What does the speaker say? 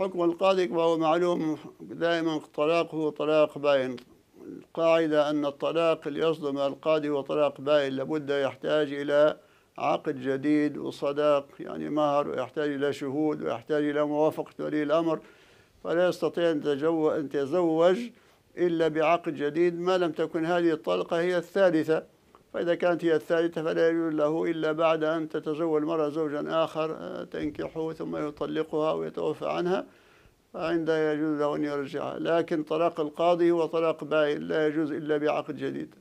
حكم القاضي وهو معلوم دائما الطلاق هو طلاق باين. القاعدة أن الطلاق اللي يصدر من القاضي هو طلاق باين لابد يحتاج إلى عقد جديد وصداق يعني مهر ويحتاج إلى شهود ويحتاج إلى موافقة ولي الأمر فلا يستطيع أن يتزوج إلا بعقد جديد ما لم تكن هذه الطلقة هي الثالثة. فإذا كانت هي الثالثة فلا يجوز له إلا بعد أن تتزوج المرأة زوجا آخر آه، تنكحه ثم يطلقها ويتوفى عنها فعندها يجوز له أن يرجعها. لكن طلاق القاضي هو طلاق بائن لا يجوز إلا بعقد جديد.